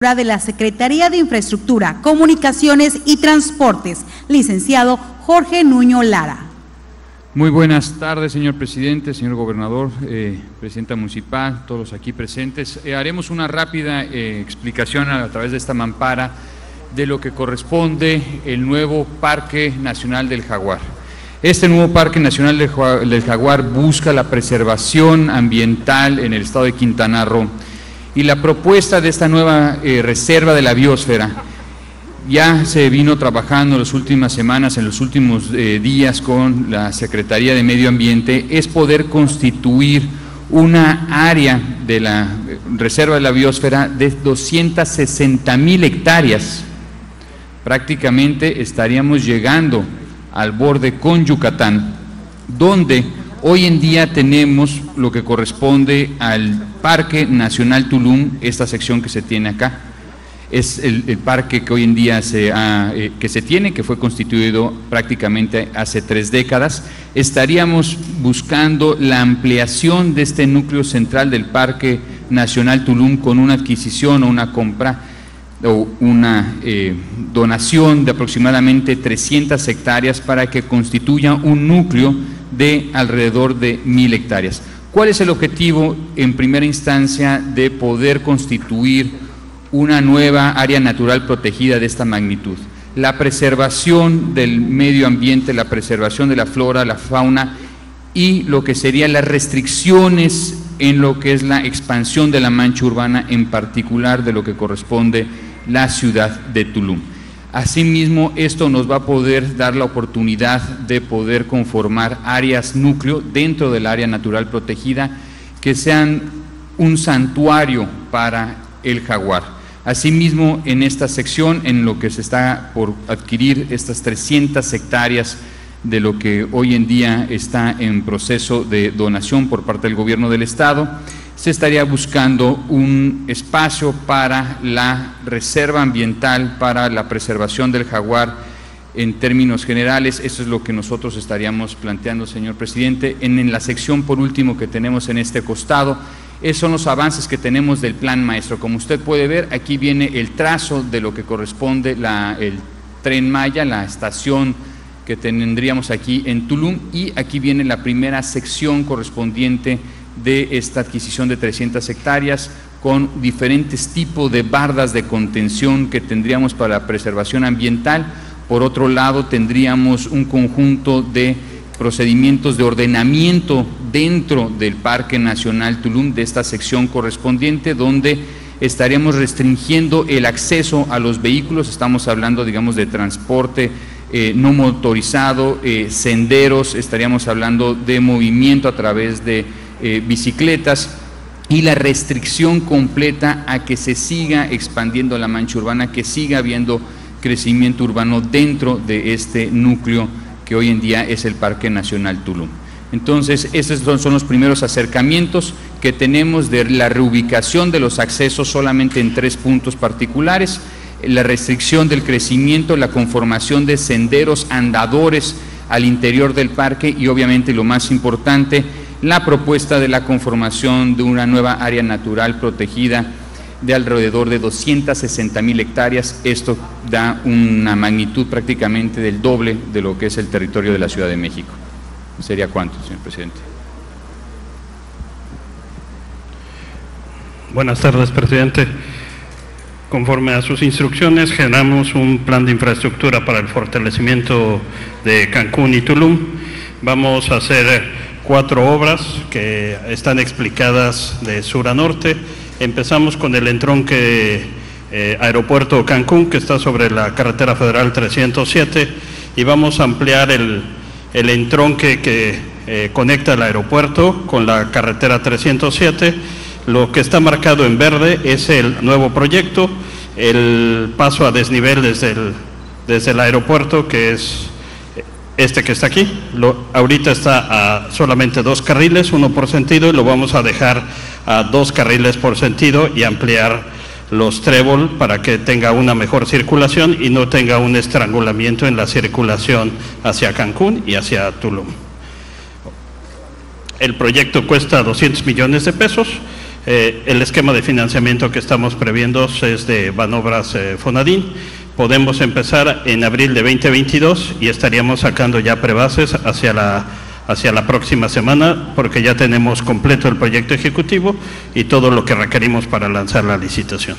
de la Secretaría de Infraestructura, Comunicaciones y Transportes, licenciado Jorge Nuño Lara. Muy buenas tardes, señor presidente, señor gobernador, eh, presidenta municipal, todos los aquí presentes. Eh, haremos una rápida eh, explicación a, través de esta mampara de lo que corresponde el nuevo Parque Nacional del Jaguar. Este nuevo Parque Nacional del Jaguar busca la preservación ambiental en el estado de Quintana Roo y la propuesta de esta nueva eh, reserva de la biosfera ya se vino trabajando las últimas semanas, en los últimos eh, días con la Secretaría de Medio Ambiente, es poder constituir una área de la eh, reserva de la biosfera de 260 mil hectáreas. Prácticamente estaríamos llegando al borde con Yucatán, donde Hoy en día tenemos lo que corresponde al Parque Nacional Tulum, esta sección que se tiene acá. Es el, parque que hoy en día se, eh, que se tiene, que fue constituido prácticamente hace tres décadas. Estaríamos buscando la ampliación de este núcleo central del Parque Nacional Tulum con una adquisición o una compra o una eh, donación de aproximadamente 300 hectáreas para que constituya un núcleo de alrededor de mil hectáreas. ¿Cuál es el objetivo en primera instancia de poder constituir una nueva área natural protegida de esta magnitud? La preservación del medio ambiente, la preservación de la flora, la fauna y lo que serían las restricciones en lo que es la expansión de la mancha urbana, en particular de lo que corresponde la ciudad de Tulum. Asimismo, esto nos va a poder dar la oportunidad de poder conformar áreas núcleo dentro del área natural protegida que sean un santuario para el jaguar. Asimismo, en esta sección, en lo que se está por adquirir estas 300 hectáreas de lo que hoy en día está en proceso de donación por parte del gobierno del Estado, se estaría buscando un espacio para la reserva ambiental, para la preservación del jaguar en términos generales. Eso es lo que nosotros estaríamos planteando, señor presidente. En, la sección, por último, que tenemos en este costado, esos son los avances que tenemos del plan maestro. Como usted puede ver, aquí viene el trazo de lo que corresponde la, el tren Maya, la estación que tendríamos aquí en Tulum, y aquí viene la primera sección correspondiente de esta adquisición de 300 hectáreas con diferentes tipos de bardas de contención que tendríamos para la preservación ambiental. Por otro lado, tendríamos un conjunto de procedimientos de ordenamiento dentro del Parque Nacional Tulum, de esta sección correspondiente, donde estaríamos restringiendo el acceso a los vehículos, estamos hablando, digamos, de transporte eh, no motorizado, eh, senderos, estaríamos hablando de movimiento a través de eh, bicicletas y la restricción completa a que se siga expandiendo la mancha urbana, que siga habiendo crecimiento urbano dentro de este núcleo que hoy en día es el Parque Nacional Tulum. Entonces, estos son los primeros acercamientos que tenemos de la reubicación de los accesos solamente en tres puntos particulares, la restricción del crecimiento, la conformación de senderos, andadores al interior del parque y obviamente lo más importante, la propuesta de la conformación de una nueva área natural protegida de alrededor de 260 mil hectáreas. Esto da una magnitud prácticamente del doble de lo que es el territorio de la Ciudad de México. ¿Sería cuánto, señor presidente? Buenas tardes, presidente. Conforme a sus instrucciones, generamos un plan de infraestructura para el fortalecimiento de Cancún y Tulum. Vamos a hacer cuatro obras que están explicadas de sur a norte. Empezamos con el entronque eh, Aeropuerto Cancún, que está sobre la carretera federal 307, y vamos a ampliar el, el entronque que eh, conecta el aeropuerto con la carretera 307. Lo que está marcado en verde es el nuevo proyecto, el paso a desnivel desde el, desde el aeropuerto, que es este que está aquí. Ahorita está a solamente dos carriles, uno por sentido, y lo vamos a dejar a dos carriles por sentido y ampliar los trébol para que tenga una mejor circulación y no tenga un estrangulamiento en la circulación hacia Cancún y hacia Tulum. El proyecto cuesta 200 millones de pesos. Eh, el esquema de financiamiento que estamos previendo es de Banobras eh, Fonadín. Podemos empezar en abril de 2022 y estaríamos sacando ya prebases hacia la, hacia la próxima semana porque ya tenemos completo el proyecto ejecutivo y todo lo que requerimos para lanzar la licitación.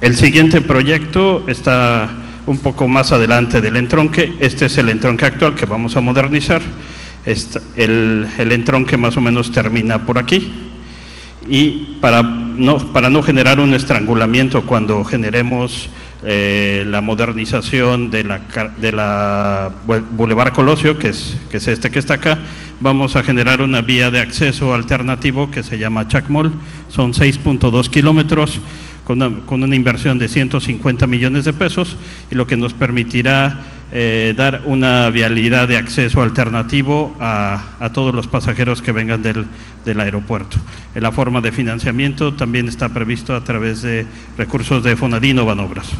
El siguiente proyecto está un poco más adelante del entronque. Este es el entronque actual que vamos a modernizar. el, el entronque más o menos termina por aquí. Y para no, para no generar un estrangulamiento cuando generemos eh, la modernización de la, de la Boulevard Colosio, que es, que es este que está acá, vamos a generar una vía de acceso alternativo que se llama Chacmol. Son 6.2 kilómetros con una, inversión de 150 millones de pesos y lo que nos permitirá eh, dar una vialidad de acceso alternativo a, todos los pasajeros que vengan del, del aeropuerto. En la forma de financiamiento también está previsto a través de recursos de Fonadino Banobras.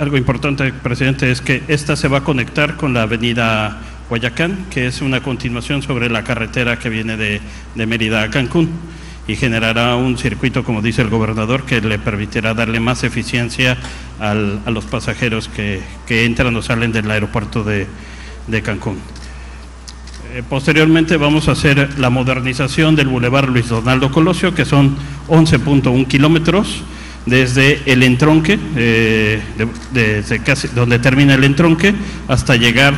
Algo importante, presidente, es que esta se va a conectar con la avenida Guayacán, que es una continuación sobre la carretera que viene de, Mérida a Cancún y generará un circuito, como dice el gobernador, que le permitirá darle más eficiencia a los pasajeros que, entran o salen del aeropuerto de, Cancún. Eh, posteriormente vamos a hacer la modernización del Boulevard Luis Donaldo Colosio, que son 11.1 kilómetros desde el entronque, eh, desde casi donde termina el entronque, hasta llegar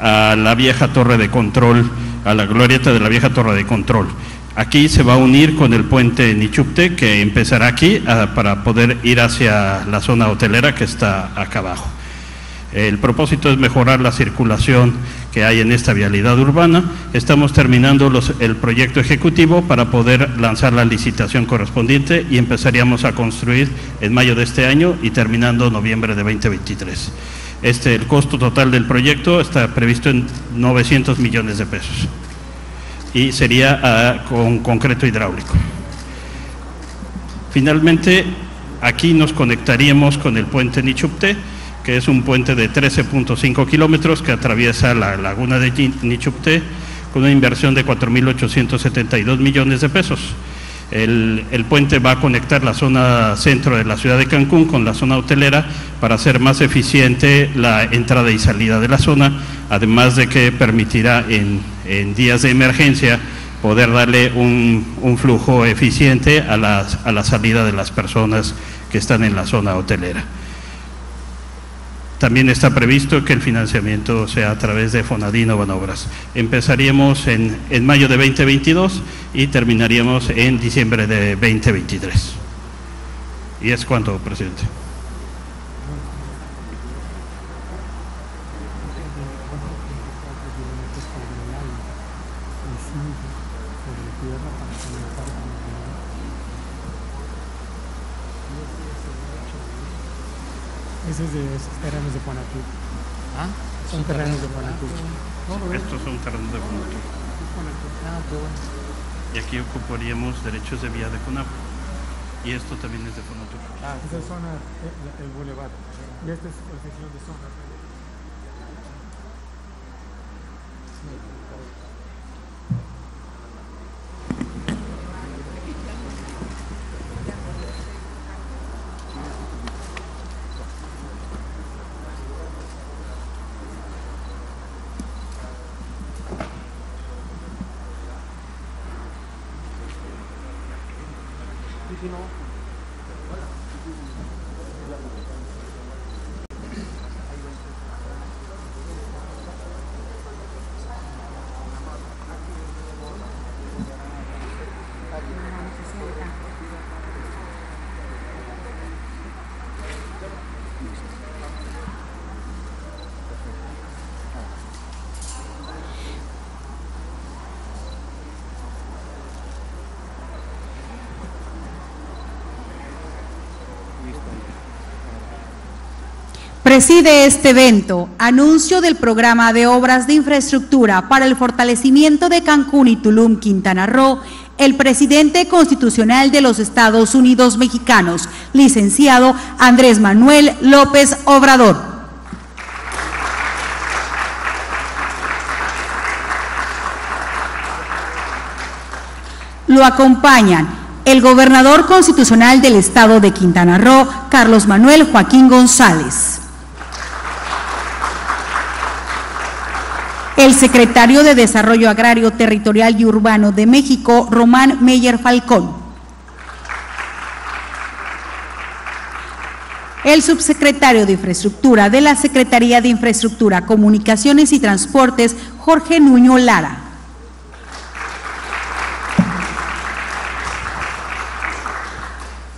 a la vieja torre de control, a la glorieta de la vieja torre de control. Aquí se va a unir con el puente Nichupte, que empezará aquí para poder ir hacia la zona hotelera que está acá abajo. El propósito es mejorar la circulación que hay en esta vialidad urbana. Estamos terminando el proyecto ejecutivo para poder lanzar la licitación correspondiente y empezaríamos a construir en mayo de este año y terminando noviembre de 2023. Este, el costo total del proyecto está previsto en 900 millones de pesos y sería ah, con concreto hidráulico. Finalmente, aquí nos conectaríamos con el puente Nichupte que es un puente de 13.5 kilómetros que atraviesa la laguna de Nichupté con una inversión de 4.872 millones de pesos. El, puente va a conectar la zona centro de la ciudad de Cancún con la zona hotelera para hacer más eficiente la entrada y salida de la zona, además de que permitirá en, días de emergencia poder darle un, flujo eficiente a la salida de las personas que están en la zona hotelera. También está previsto que el financiamiento sea a través de Fonadino Banobras. Empezaríamos en, en mayo de 2022 y terminaríamos en diciembre de 2023. Y es cuanto, presidente. Terrenos de Juanatur. ¿Ah? Son terrenos de Juanatur. Estos son terrenos de Juanatur. Ah, qué bueno. Y aquí ocuparíamos derechos de vía de FUNAP. Y esto también es de Fonatur. Ah, esa es zona, el, el boulevard. Y esta es la sección de zona. Preside este evento anuncio del programa de obras de infraestructura para el fortalecimiento de Cancún y Tulum, Quintana Roo, el presidente constitucional de los Estados Unidos mexicanos, licenciado Andrés Manuel López Obrador. Lo acompañan el gobernador constitucional del estado de Quintana Roo, Carlos Manuel Joaquín González. El secretario de Desarrollo Agrario Territorial y Urbano de México, Román Meyer Falcón. El subsecretario de Infraestructura de la Secretaría de Infraestructura, Comunicaciones y Transportes, Jorge Nuño Lara.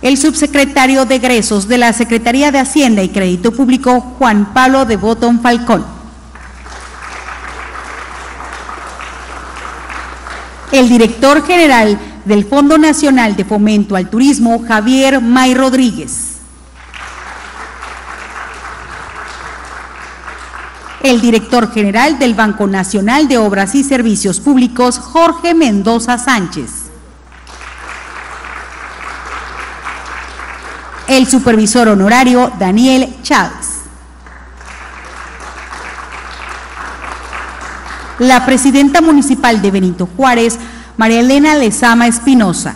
el subsecretario de egresos de la Secretaría de Hacienda y Crédito Público, Juan Pablo de Botón Falcón. El director general del Fondo Nacional de Fomento al Turismo, Javier May Rodríguez. El director general del Banco Nacional de Obras y Servicios Públicos, Jorge Mendoza Sánchez. el supervisor honorario Daniel Chávez. La presidenta municipal de Benito Juárez, María Elena Lezama Espinosa.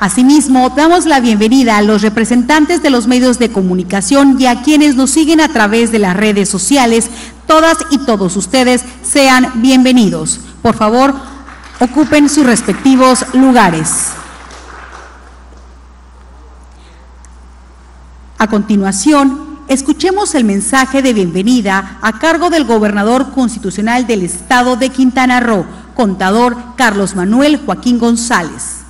Asimismo, damos la bienvenida a los representantes de los medios de comunicación y a quienes nos siguen a través de las redes sociales. Todas y todos ustedes sean bienvenidos. Por favor, ocupen sus respectivos lugares. A continuación, escuchemos el mensaje de bienvenida a cargo del gobernador constitucional del estado de Quintana Roo, contador Carlos Manuel Joaquín González.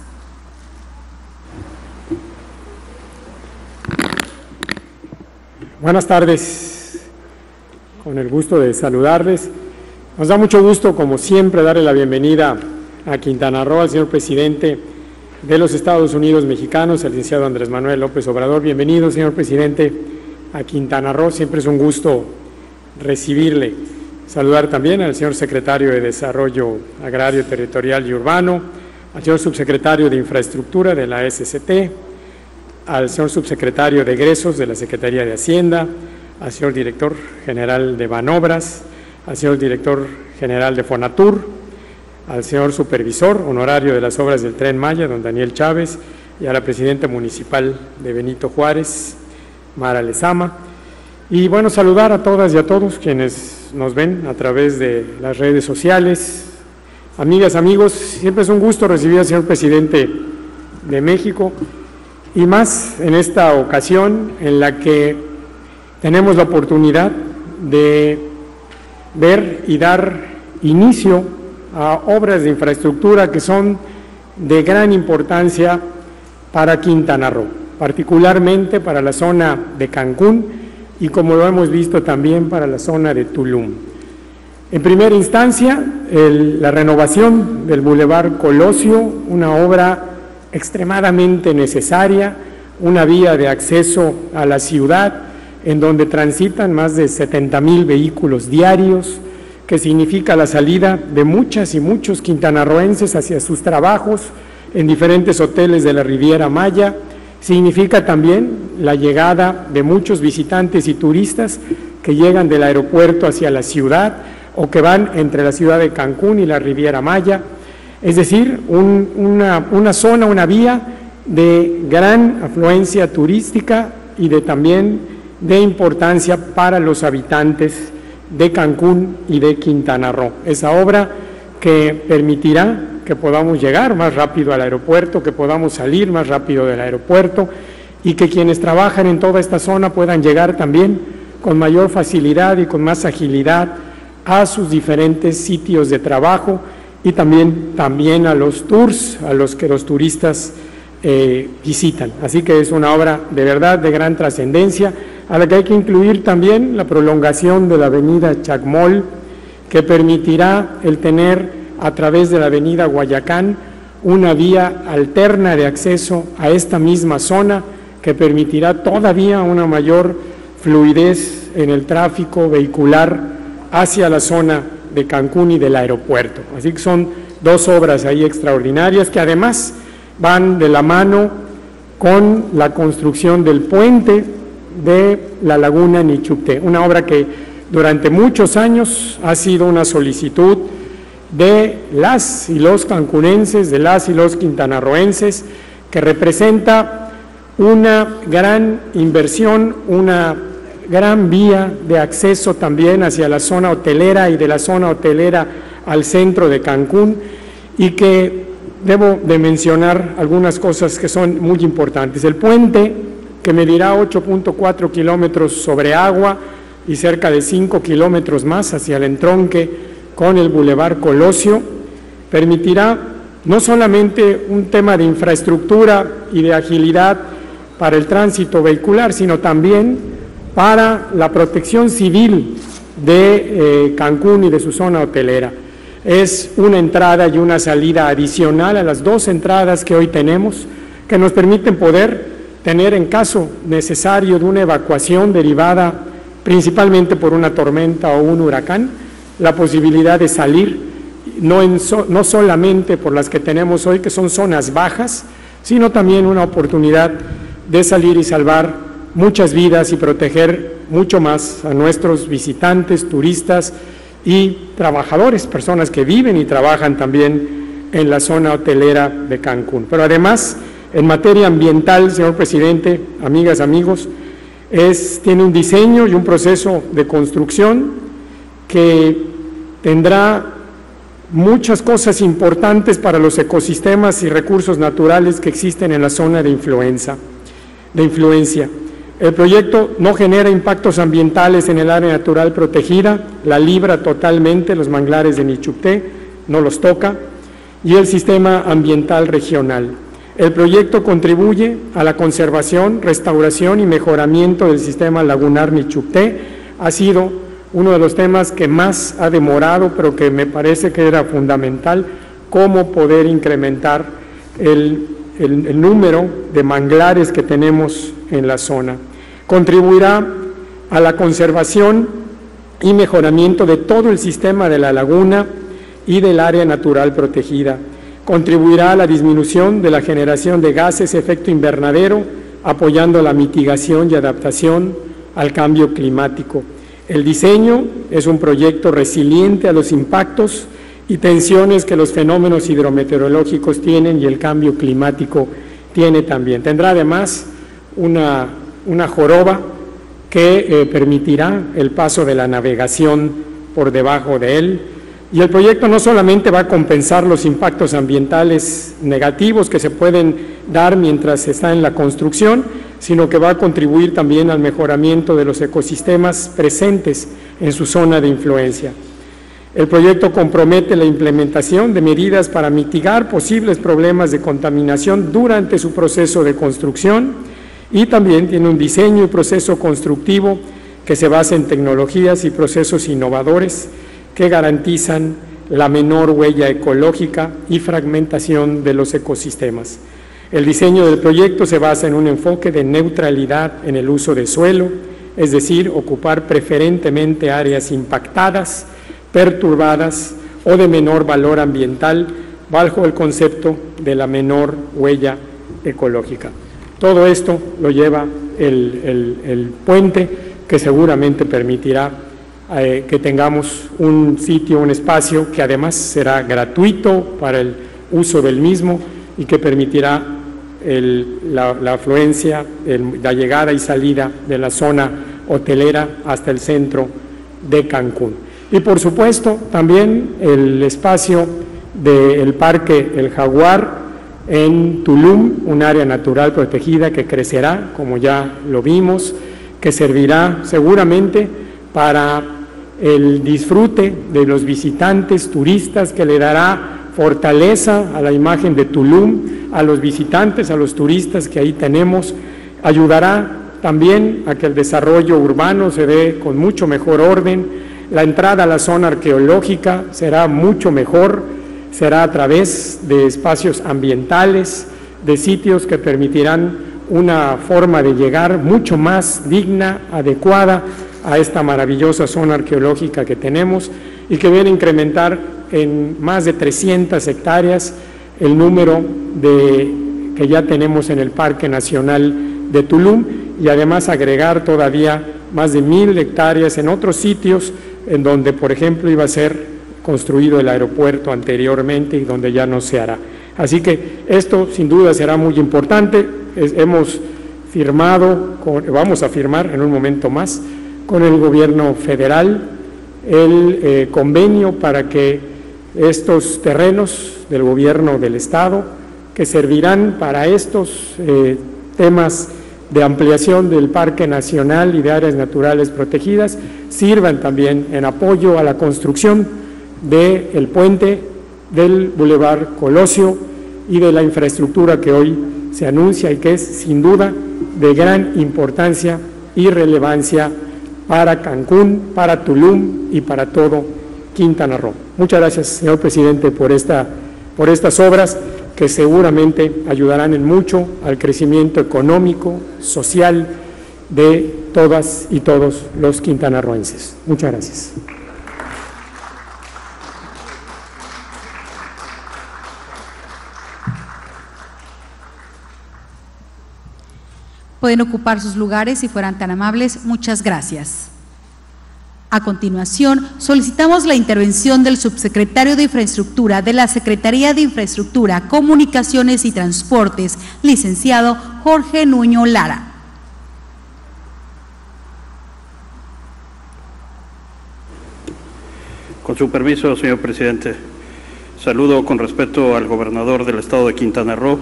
Buenas tardes, con el gusto de saludarles. Nos da mucho gusto, como siempre, darle la bienvenida a Quintana Roo, al señor presidente de los Estados Unidos mexicanos, el licenciado Andrés Manuel López Obrador. Bienvenido, señor presidente, a Quintana Roo. Siempre es un gusto recibirle. Saludar también al señor secretario de Desarrollo Agrario, Territorial y Urbano, al señor subsecretario de Infraestructura de la SCT, al señor subsecretario de Egresos de la Secretaría de Hacienda, al señor director general de Banobras, al señor director general de Fonatur, al señor supervisor honorario de las obras del Tren Maya, don Daniel Chávez, y a la presidenta municipal de Benito Juárez, Mara Lezama. Y bueno, saludar a todas y a todos quienes nos ven a través de las redes sociales. Amigas, amigos, siempre es un gusto recibir al señor presidente de México y más en esta ocasión en la que tenemos la oportunidad de ver y dar inicio a obras de infraestructura que son de gran importancia para Quintana Roo, particularmente para la zona de Cancún y como lo hemos visto también para la zona de Tulum. En primera instancia, la renovación del Boulevard Colosio, una obra extremadamente necesaria, una vía de acceso a la ciudad en donde transitan más de 70 mil vehículos diarios, que significa la salida de muchas y muchos quintanarroenses hacia sus trabajos en diferentes hoteles de la Riviera Maya, significa también la llegada de muchos visitantes y turistas que llegan del aeropuerto hacia la ciudad o que van entre la ciudad de Cancún y la Riviera Maya, es decir, una, una zona, una vía de gran afluencia turística y de también de importancia para los habitantes de Cancún y de Quintana Roo. Esa obra que permitirá que podamos llegar más rápido al aeropuerto, que podamos salir más rápido del aeropuerto y que quienes trabajan en toda esta zona puedan llegar también con mayor facilidad y con más agilidad a sus diferentes sitios de trabajo y también, también a los tours, a los que los turistas eh, visitan. Así que es una obra de verdad de gran trascendencia a la que hay que incluir también la prolongación de la avenida Chacmol, que permitirá el tener a través de la avenida Guayacán una vía alterna de acceso a esta misma zona que permitirá todavía una mayor fluidez en el tráfico vehicular hacia la zona de Cancún y del aeropuerto. Así que son dos obras ahí extraordinarias que además van de la mano con la construcción del puente de la laguna Nichupté, una obra que durante muchos años ha sido una solicitud de las y los cancunenses, de las y los quintanarroenses, que representa una gran inversión, una gran vía de acceso también hacia la zona hotelera y de la zona hotelera al centro de Cancún y que debo de mencionar algunas cosas que son muy importantes. El puente, que medirá 8.4 kilómetros sobre agua y cerca de 5 kilómetros más hacia el entronque con el Boulevard Colosio, permitirá no solamente un tema de infraestructura y de agilidad para el tránsito vehicular, sino también para la protección civil de eh, Cancún y de su zona hotelera. Es una entrada y una salida adicional a las dos entradas que hoy tenemos, que nos permiten poder tener en caso necesario de una evacuación derivada principalmente por una tormenta o un huracán, la posibilidad de salir, no, no solamente por las que tenemos hoy, que son zonas bajas, sino también una oportunidad de salir y salvar muchas vidas y proteger mucho más a nuestros visitantes, turistas y trabajadores, personas que viven y trabajan también en la zona hotelera de Cancún. Pero además, en materia ambiental, señor presidente, amigas, amigos, es, tiene un diseño y un proceso de construcción que tendrá muchas cosas importantes para los ecosistemas y recursos naturales que existen en la zona de influencia. El proyecto no genera impactos ambientales en el área natural protegida, la libra totalmente, los manglares de Nichupté, no los toca, y el sistema ambiental regional. El proyecto contribuye a la conservación, restauración y mejoramiento del sistema lagunar Nichupté. Ha sido uno de los temas que más ha demorado, pero que me parece que era fundamental, cómo poder incrementar el, número de manglares que tenemos en la zona contribuirá a la conservación y mejoramiento de todo el sistema de la laguna y del área natural protegida. Contribuirá a la disminución de la generación de gases efecto invernadero, apoyando la mitigación y adaptación al cambio climático. El diseño es un proyecto resiliente a los impactos y tensiones que los fenómenos hidrometeorológicos tienen y el cambio climático tiene también. Tendrá además una una joroba que eh, permitirá el paso de la navegación por debajo de él. Y el proyecto no solamente va a compensar los impactos ambientales negativos que se pueden dar mientras está en la construcción, sino que va a contribuir también al mejoramiento de los ecosistemas presentes en su zona de influencia. El proyecto compromete la implementación de medidas para mitigar posibles problemas de contaminación durante su proceso de construcción, y también tiene un diseño y proceso constructivo que se basa en tecnologías y procesos innovadores que garantizan la menor huella ecológica y fragmentación de los ecosistemas. El diseño del proyecto se basa en un enfoque de neutralidad en el uso de suelo, es decir, ocupar preferentemente áreas impactadas, perturbadas o de menor valor ambiental bajo el concepto de la menor huella ecológica. Todo esto lo lleva el, puente que seguramente permitirá eh, que tengamos un sitio, un espacio que además será gratuito para el uso del mismo y que permitirá la, afluencia, la llegada y salida de la zona hotelera hasta el centro de Cancún. Y por supuesto también el espacio del Parque El Jaguar, en Tulum, un área natural protegida que crecerá, como ya lo vimos, que servirá seguramente para el disfrute de los visitantes turistas, que le dará fortaleza a la imagen de Tulum, a los visitantes, a los turistas que ahí tenemos, ayudará también a que el desarrollo urbano se dé con mucho mejor orden, la entrada a la zona arqueológica será mucho mejor, será a través de espacios ambientales, de sitios que permitirán una forma de llegar mucho más digna, adecuada a esta maravillosa zona arqueológica que tenemos y que viene a incrementar en más de 300 hectáreas el número de, que ya tenemos en el Parque Nacional de Tulum y además agregar todavía más de mil hectáreas en otros sitios en donde, por ejemplo, iba a ser construido el aeropuerto anteriormente y donde ya no se hará. Así que esto sin duda será muy importante. hemos firmado, vamos a firmar en un momento más, con el gobierno federal el eh, convenio para que estos terrenos del gobierno del Estado, que servirán para estos eh, temas de ampliación del Parque Nacional y de áreas naturales protegidas, sirvan también en apoyo a la construcción del puente del Boulevard Colosio y de la infraestructura que hoy se anuncia y que es sin duda de gran importancia y relevancia para Cancún, para Tulum y para todo Quintana Roo. Muchas gracias, señor presidente, por, esta, por estas obras que seguramente ayudarán en mucho al crecimiento económico, social de todas y todos los quintanarroenses. Muchas gracias. Pueden ocupar sus lugares si fueran tan amables. Muchas gracias. A continuación, solicitamos la intervención del subsecretario de Infraestructura de la Secretaría de Infraestructura, Comunicaciones y Transportes, licenciado Jorge Nuño Lara. Con su permiso, señor presidente, saludo con respeto al gobernador del estado de Quintana Roo,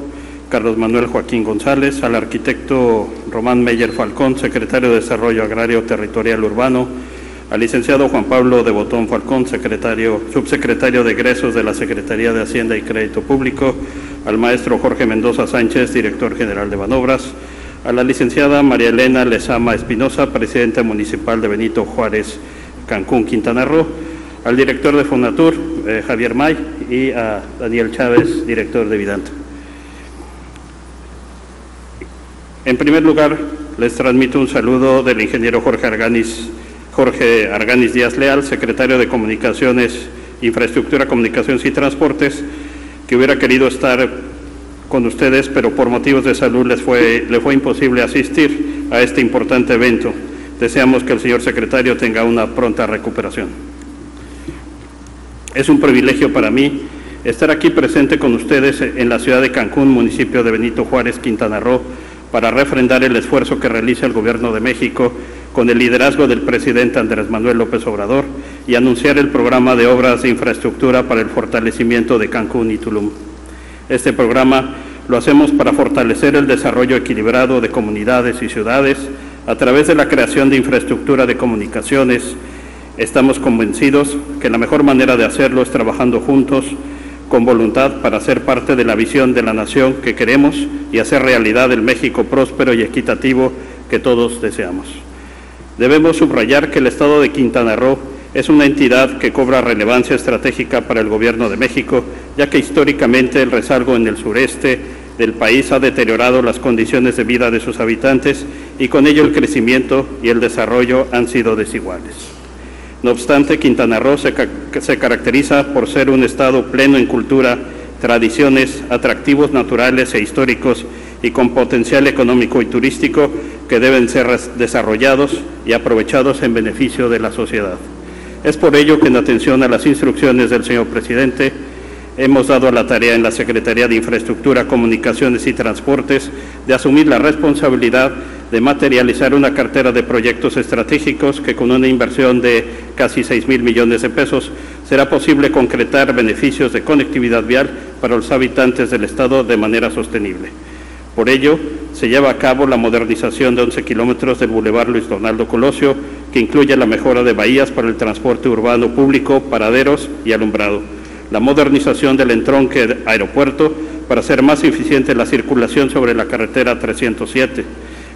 Carlos Manuel Joaquín González, al arquitecto Román Meyer Falcón, secretario de Desarrollo Agrario Territorial Urbano, al licenciado Juan Pablo de Botón Falcón, secretario, subsecretario de egresos de la Secretaría de Hacienda y Crédito Público, al maestro Jorge Mendoza Sánchez, director general de Manobras, a la licenciada María Elena Lezama Espinosa, presidenta municipal de Benito Juárez, Cancún, Quintana Roo, al director de Fonatur, eh, Javier May, y a Daniel Chávez, director de Vidanta. En primer lugar, les transmito un saludo del ingeniero Jorge Arganis, Jorge Arganis Díaz Leal, secretario de Comunicaciones, Infraestructura, Comunicaciones y Transportes, que hubiera querido estar con ustedes, pero por motivos de salud les fue, le fue imposible asistir a este importante evento. Deseamos que el señor secretario tenga una pronta recuperación. Es un privilegio para mí estar aquí presente con ustedes en la ciudad de Cancún, municipio de Benito Juárez, Quintana Roo, para refrendar el esfuerzo que realiza el Gobierno de México con el liderazgo del presidente Andrés Manuel López Obrador y anunciar el programa de obras de infraestructura para el fortalecimiento de Cancún y Tulum. Este programa lo hacemos para fortalecer el desarrollo equilibrado de comunidades y ciudades a través de la creación de infraestructura de comunicaciones. Estamos convencidos que la mejor manera de hacerlo es trabajando juntos con voluntad para ser parte de la visión de la nación que queremos y hacer realidad el México próspero y equitativo que todos deseamos. Debemos subrayar que el Estado de Quintana Roo es una entidad que cobra relevancia estratégica para el Gobierno de México, ya que históricamente el resalgo en el sureste del país ha deteriorado las condiciones de vida de sus habitantes y con ello el crecimiento y el desarrollo han sido desiguales. No obstante, Quintana Roo se, caracteriza por ser un estado pleno en cultura, tradiciones, atractivos naturales e históricos y con potencial económico y turístico que deben ser desarrollados y aprovechados en beneficio de la sociedad. Es por ello que en atención a las instrucciones del señor presidente, hemos dado a la tarea en la Secretaría de Infraestructura, Comunicaciones y Transportes de asumir la responsabilidad de materializar una cartera de proyectos estratégicos que con una inversión de casi 6 mil millones de pesos será posible concretar beneficios de conectividad vial para los habitantes del Estado de manera sostenible. Por ello, se lleva a cabo la modernización de 11 kilómetros del Boulevard Luis Donaldo Colosio, que incluye la mejora de bahías para el transporte urbano público, paraderos y alumbrado, la modernización del entronque aeropuerto para hacer más eficiente la circulación sobre la carretera 307,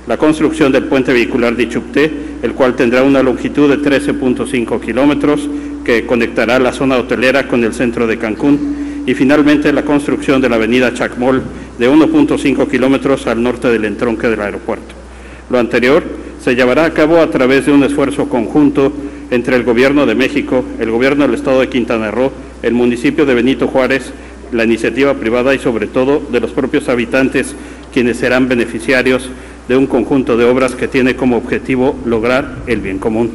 la construcción del puente vehicular de Ichupté, el cual tendrá una longitud de 13.5 kilómetros que conectará la zona hotelera con el centro de Cancún. Y finalmente la construcción de la avenida Chacmol de 1.5 kilómetros al norte del entronque del aeropuerto. Lo anterior se llevará a cabo a través de un esfuerzo conjunto entre el Gobierno de México, el Gobierno del Estado de Quintana Roo, el municipio de Benito Juárez, la iniciativa privada y sobre todo de los propios habitantes quienes serán beneficiarios de un conjunto de obras que tiene como objetivo lograr el bien común.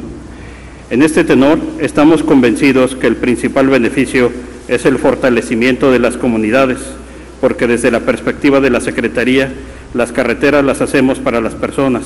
En este tenor, estamos convencidos que el principal beneficio es el fortalecimiento de las comunidades, porque desde la perspectiva de la Secretaría, las carreteras las hacemos para las personas,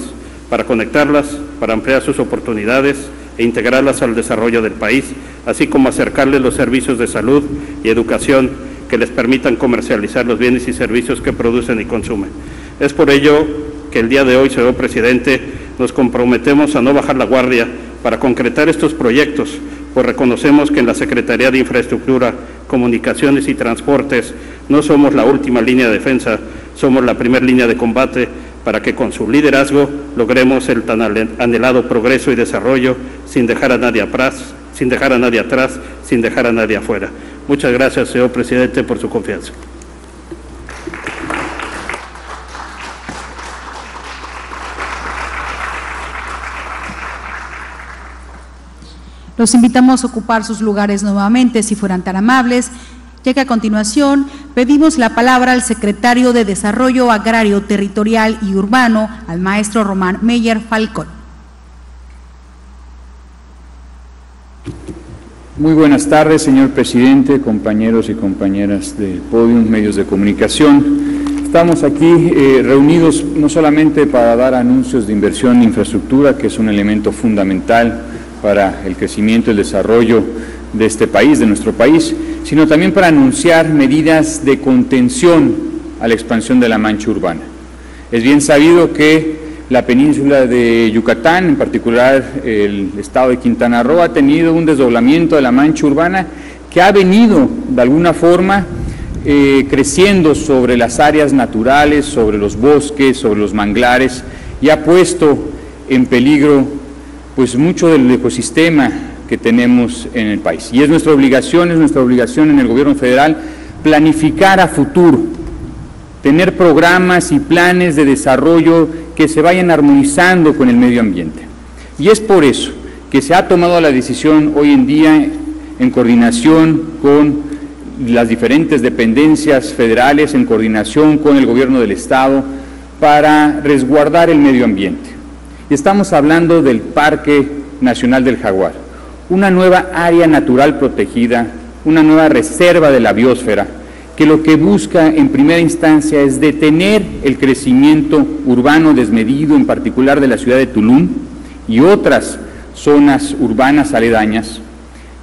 para conectarlas, para ampliar sus oportunidades e integrarlas al desarrollo del país, así como acercarles los servicios de salud y educación que les permitan comercializar los bienes y servicios que producen y consumen. Es por ello que el día de hoy, señor presidente, nos comprometemos a no bajar la guardia para concretar estos proyectos, pues reconocemos que en la Secretaría de Infraestructura, Comunicaciones y Transportes no somos la última línea de defensa, somos la primera línea de combate para que con su liderazgo logremos el tan anhelado progreso y desarrollo sin dejar a nadie atrás, sin dejar a nadie atrás, sin dejar a nadie afuera. Muchas gracias, señor presidente, por su confianza. Los invitamos a ocupar sus lugares nuevamente, si fueran tan amables, ya que a continuación pedimos la palabra al secretario de Desarrollo Agrario, Territorial y Urbano, al maestro Román Meyer Falcón. Muy buenas tardes, señor presidente, compañeros y compañeras del podium, medios de comunicación. Estamos aquí eh, reunidos no solamente para dar anuncios de inversión en infraestructura, que es un elemento fundamental para el crecimiento y el desarrollo de este país, de nuestro país, sino también para anunciar medidas de contención a la expansión de la mancha urbana. Es bien sabido que la península de Yucatán, en particular el estado de Quintana Roo, ha tenido un desdoblamiento de la mancha urbana que ha venido de alguna forma eh, creciendo sobre las áreas naturales, sobre los bosques, sobre los manglares y ha puesto en peligro pues mucho del ecosistema que tenemos en el país. Y es nuestra obligación, es nuestra obligación en el gobierno federal planificar a futuro, tener programas y planes de desarrollo que se vayan armonizando con el medio ambiente. Y es por eso que se ha tomado la decisión hoy en día en coordinación con las diferentes dependencias federales, en coordinación con el gobierno del Estado, para resguardar el medio ambiente estamos hablando del Parque Nacional del Jaguar, una nueva área natural protegida, una nueva reserva de la biosfera, que lo que busca en primera instancia es detener el crecimiento urbano desmedido, en particular de la ciudad de Tulum y otras zonas urbanas aledañas,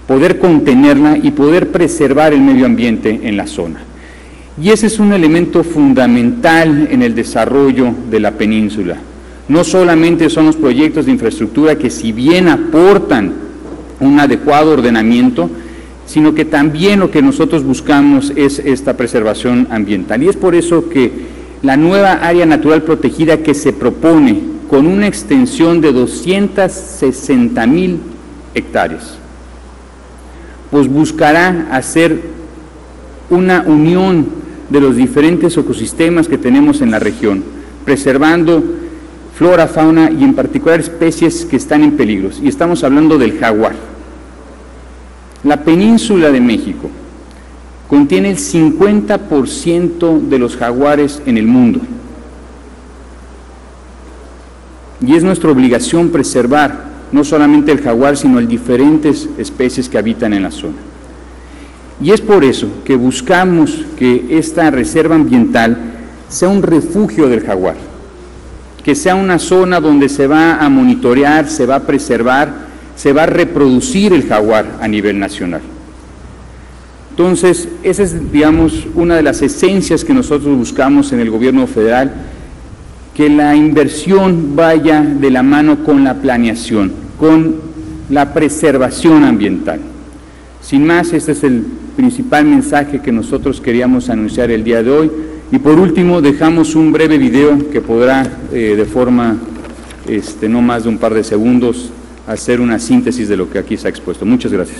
poder contenerla y poder preservar el medio ambiente en la zona. Y ese es un elemento fundamental en el desarrollo de la península no solamente son los proyectos de infraestructura que si bien aportan un adecuado ordenamiento, sino que también lo que nosotros buscamos es esta preservación ambiental. Y es por eso que la nueva área natural protegida que se propone con una extensión de 260 mil hectáreas, pues buscará hacer una unión de los diferentes ecosistemas que tenemos en la región, preservando flora, fauna y en particular especies que están en peligro. Y estamos hablando del jaguar. La península de México contiene el 50% de los jaguares en el mundo. Y es nuestra obligación preservar no solamente el jaguar, sino las diferentes especies que habitan en la zona. Y es por eso que buscamos que esta reserva ambiental sea un refugio del jaguar que sea una zona donde se va a monitorear, se va a preservar, se va a reproducir el jaguar a nivel nacional. Entonces, esa es, digamos, una de las esencias que nosotros buscamos en el gobierno federal, que la inversión vaya de la mano con la planeación, con la preservación ambiental. Sin más, este es el principal mensaje que nosotros queríamos anunciar el día de hoy. Y por último, dejamos un breve video que podrá, eh, de forma este, no más de un par de segundos, hacer una síntesis de lo que aquí se ha expuesto. Muchas gracias.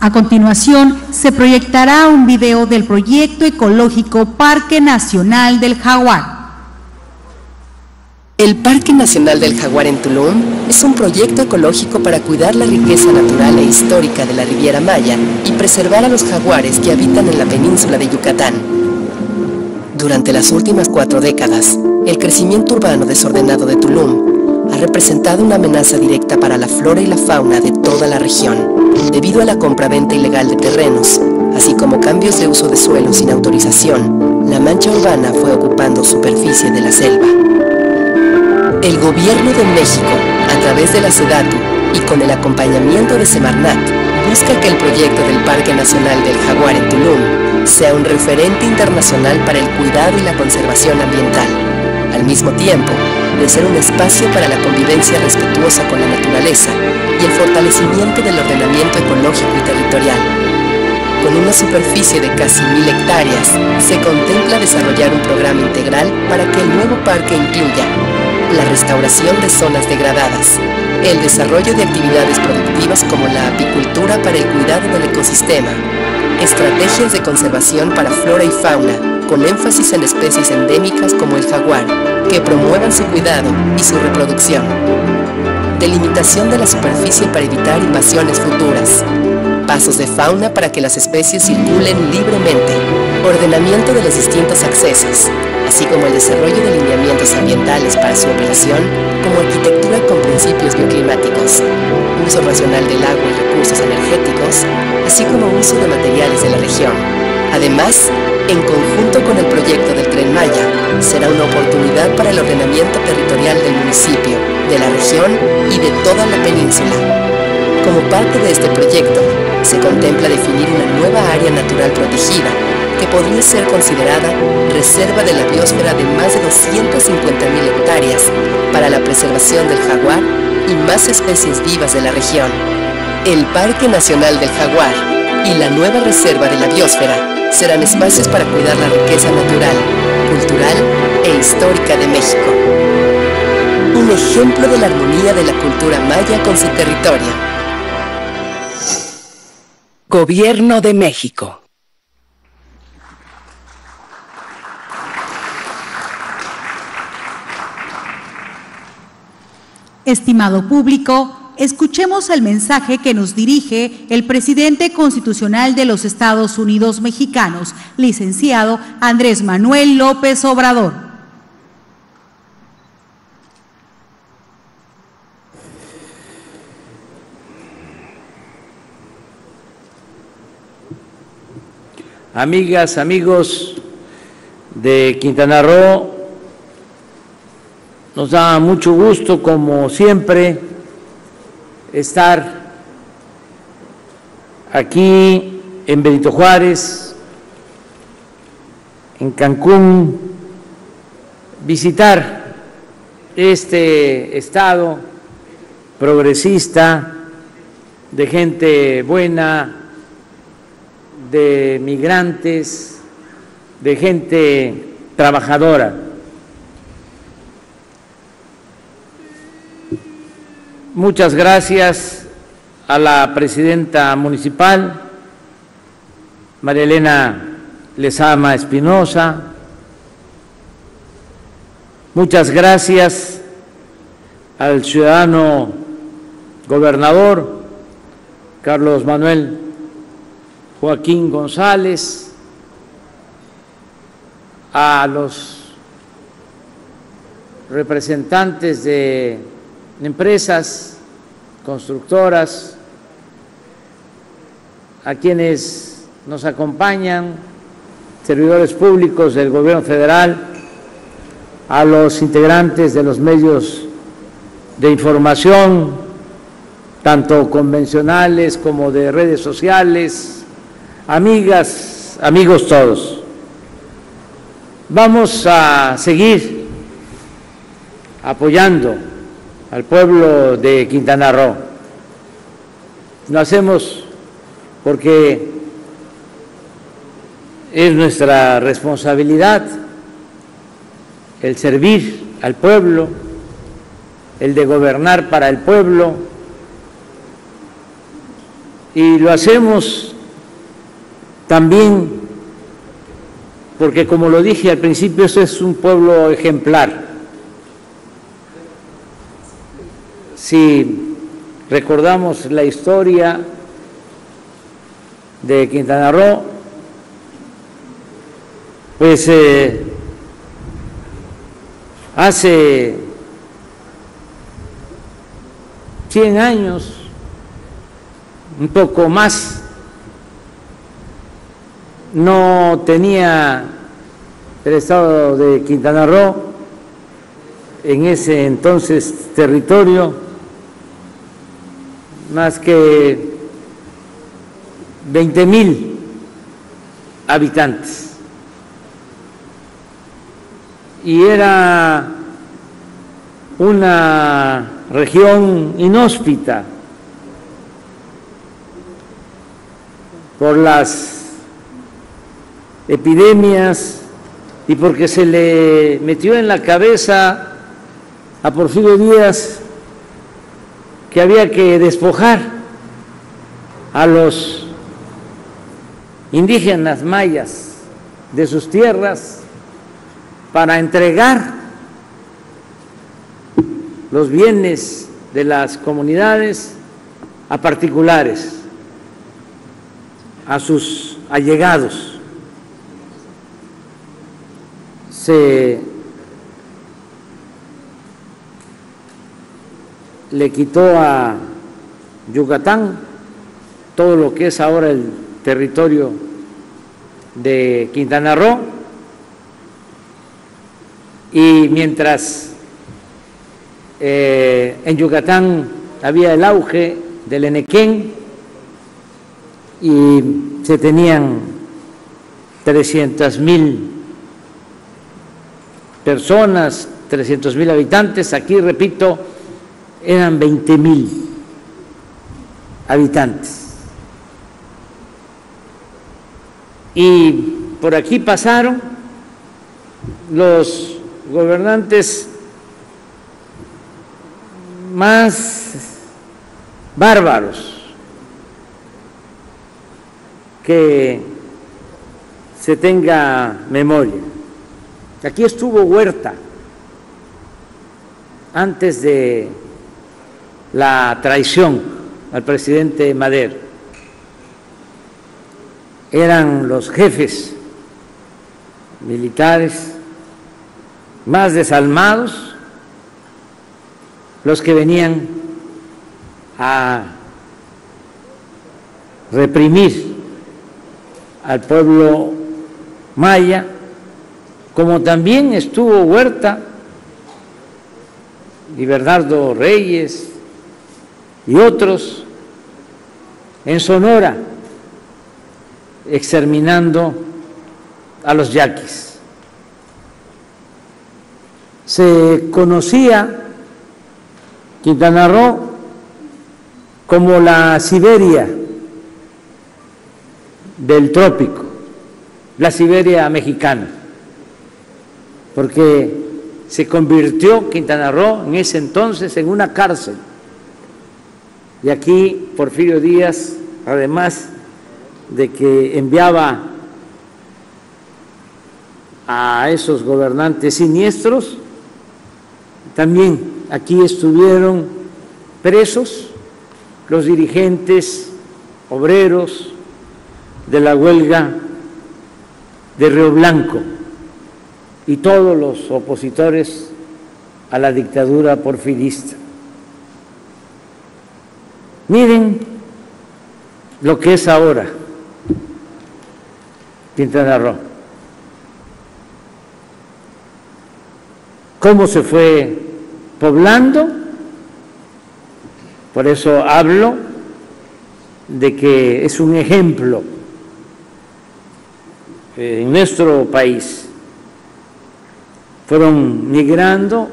A continuación, se proyectará un video del proyecto ecológico Parque Nacional del Jaguar. El Parque Nacional del Jaguar en Tulum es un proyecto ecológico para cuidar la riqueza natural e histórica de la Riviera Maya y preservar a los jaguares que habitan en la península de Yucatán. Durante las últimas cuatro décadas, el crecimiento urbano desordenado de Tulum ha representado una amenaza directa para la flora y la fauna de toda la región, debido a la compra-venta ilegal de terrenos, así como cambios de uso de suelo sin autorización. La mancha urbana fue ocupando superficie de la selva. El gobierno de México, a través de la SEDATU y con el acompañamiento de Semarnat, busca que el proyecto del Parque Nacional del Jaguar en Tulum sea un referente internacional para el cuidado y la conservación ambiental, al mismo tiempo de ser un espacio para la convivencia respetuosa con la naturaleza y el fortalecimiento del ordenamiento ecológico y territorial. Con una superficie de casi mil hectáreas, se contempla desarrollar un programa integral para que el nuevo parque incluya la restauración de zonas degradadas, el desarrollo de actividades productivas como la apicultura para el cuidado del ecosistema, estrategias de conservación para flora y fauna, con énfasis en especies endémicas como el jaguar, que promuevan su cuidado y su reproducción, delimitación de la superficie para evitar invasiones futuras, pasos de fauna para que las especies circulen libremente, ordenamiento de los distintos accesos, así como el desarrollo de lineamientos ambientales para su operación, como arquitectura con principios bioclimáticos, uso racional del agua y recursos energéticos, así como uso de materiales de la región. Además, en conjunto con el proyecto del Tren Maya, será una oportunidad para el ordenamiento territorial del municipio, de la región y de toda la península. Como parte de este proyecto, se contempla definir una nueva área natural protegida que podría ser considerada reserva de la biosfera de más de 250.000 hectáreas para la preservación del jaguar y más especies vivas de la región. El Parque Nacional del Jaguar y la nueva reserva de la biosfera serán espacios para cuidar la riqueza natural, cultural e histórica de México. Un ejemplo de la armonía de la cultura maya con su territorio. Gobierno de México. Estimado público, escuchemos el mensaje que nos dirige el presidente constitucional de los Estados Unidos mexicanos, licenciado Andrés Manuel López Obrador. Amigas, amigos de Quintana Roo, nos da mucho gusto, como siempre, estar aquí en Benito Juárez, en Cancún, visitar este estado progresista de gente buena, de migrantes, de gente trabajadora. Muchas gracias a la presidenta municipal, María Elena Lezama Espinosa. Muchas gracias al ciudadano gobernador Carlos Manuel Joaquín González, a los representantes de empresas constructoras, a quienes nos acompañan, servidores públicos del Gobierno federal, a los integrantes de los medios de información, tanto convencionales como de redes sociales, amigas, amigos todos. Vamos a seguir apoyando al pueblo de Quintana Roo. Lo hacemos porque es nuestra responsabilidad el servir al pueblo, el de gobernar para el pueblo Y lo hacemos también porque, como lo dije al principio, este es un pueblo ejemplar. Si recordamos la historia de Quintana Roo, pues eh, hace 100 años, un poco más, no tenía el estado de Quintana Roo en ese entonces territorio más que 20 mil habitantes. Y era una región inhóspita por las epidemias y porque se le metió en la cabeza a Porfirio Díaz que había que despojar a los indígenas mayas de sus tierras para entregar los bienes de las comunidades a particulares, a sus allegados. Se le quitó a Yucatán todo lo que es ahora el territorio de Quintana Roo. Y mientras eh, en Yucatán había el auge del Enequén y se tenían 300 mil personas, 300 mil habitantes, aquí repito, eran 20 mil habitantes. Y por aquí pasaron los gobernantes más bárbaros que se tenga memoria. Aquí estuvo Huerta antes de la traición al presidente Madero. Eran los jefes militares más desalmados los que venían a reprimir al pueblo maya, como también estuvo Huerta y Bernardo Reyes y otros en Sonora, exterminando a los yaquis. Se conocía Quintana Roo como la Siberia del trópico, la Siberia mexicana, porque se convirtió Quintana Roo en ese entonces en una cárcel. Y aquí Porfirio Díaz, además de que enviaba a esos gobernantes siniestros, también Aquí estuvieron presos los dirigentes obreros de la huelga de Río Blanco y todos los opositores a la dictadura porfirista. Miren lo que es ahora Quintana. Cómo se fue poblando, por eso hablo de que es un ejemplo en nuestro país. Fueron migrando,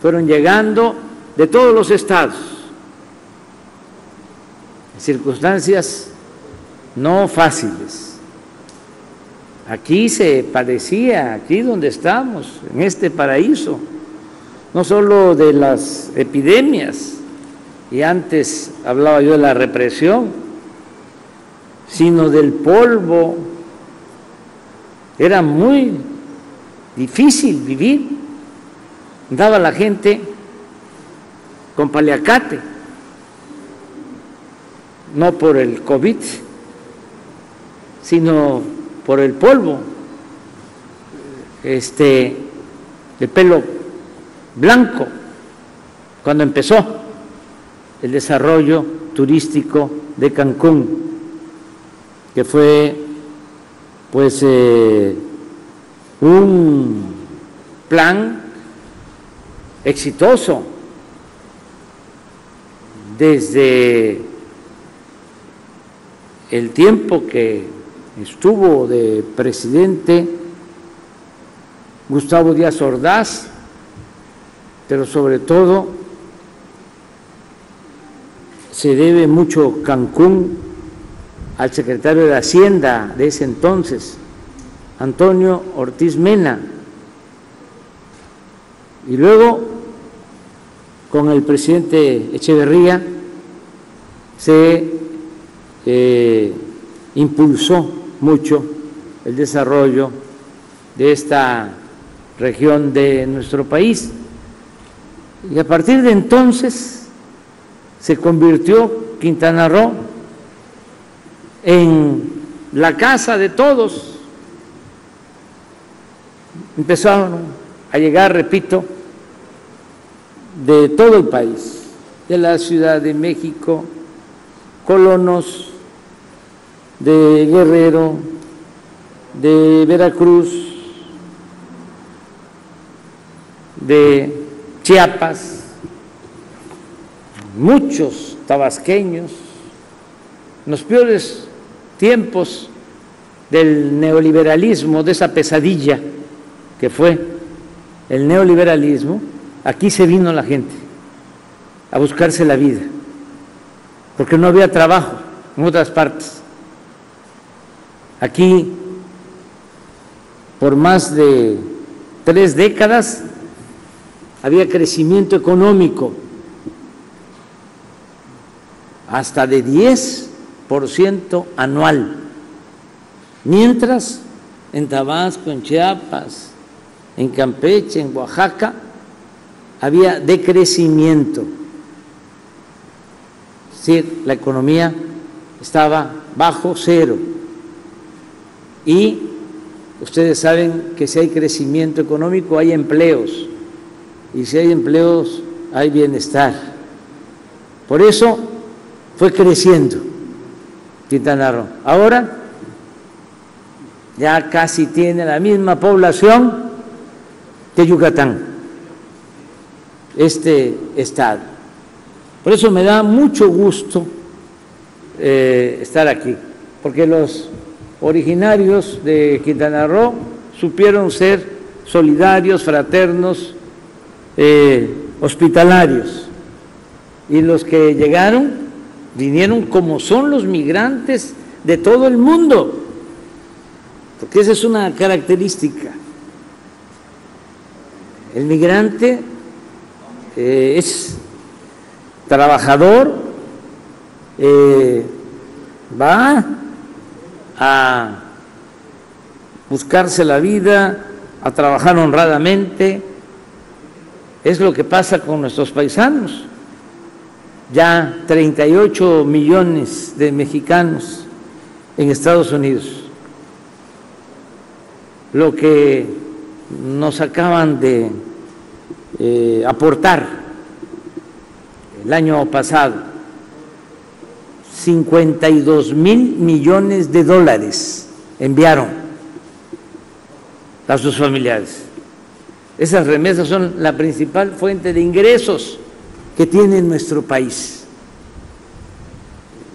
fueron llegando de todos los estados, circunstancias no fáciles. Aquí se padecía, aquí donde estamos, en este paraíso no solo de las epidemias, y antes hablaba yo de la represión, sino del polvo. Era muy difícil vivir. Daba la gente con paliacate, no por el COVID, sino por el polvo, este, de pelo blanco, cuando empezó el desarrollo turístico de Cancún, que fue pues eh, un plan exitoso desde el tiempo que estuvo de presidente Gustavo Díaz Ordaz, pero sobre todo se debe mucho Cancún al secretario de Hacienda de ese entonces, Antonio Ortiz Mena, y luego con el presidente Echeverría se eh, impulsó mucho el desarrollo de esta región de nuestro país. Y a partir de entonces se convirtió Quintana Roo en la casa de todos. Empezaron a llegar, repito, de todo el país, de la Ciudad de México, colonos de Guerrero, de Veracruz, de Chiapas, muchos tabasqueños, en los peores tiempos del neoliberalismo, de esa pesadilla que fue el neoliberalismo, aquí se vino la gente a buscarse la vida, porque no había trabajo en otras partes. Aquí, por más de tres décadas, había crecimiento económico hasta de 10% anual, mientras en Tabasco, en Chiapas, en Campeche, en Oaxaca, había decrecimiento. Es decir, la economía estaba bajo cero. Y ustedes saben que si hay crecimiento económico hay empleos. Y si hay empleos hay bienestar. Por eso fue creciendo Quintana. Ahora ya casi tiene la misma población que Yucatán, este estado. Por eso me da mucho gusto eh, estar aquí, porque los originarios de Quintana Roo supieron ser solidarios, fraternos, eh, hospitalarios. Y los que llegaron vinieron como son los migrantes de todo el mundo, porque esa es una característica. El migrante eh, es trabajador, eh, va a buscarse la vida, a trabajar honradamente. Es lo que pasa con nuestros paisanos. Ya 38 millones de mexicanos en Estados Unidos. Lo que nos acaban de eh, aportar el año pasado, 52 mil millones de dólares enviaron a sus familiares. Esas remesas son la principal fuente de ingresos que tiene nuestro país.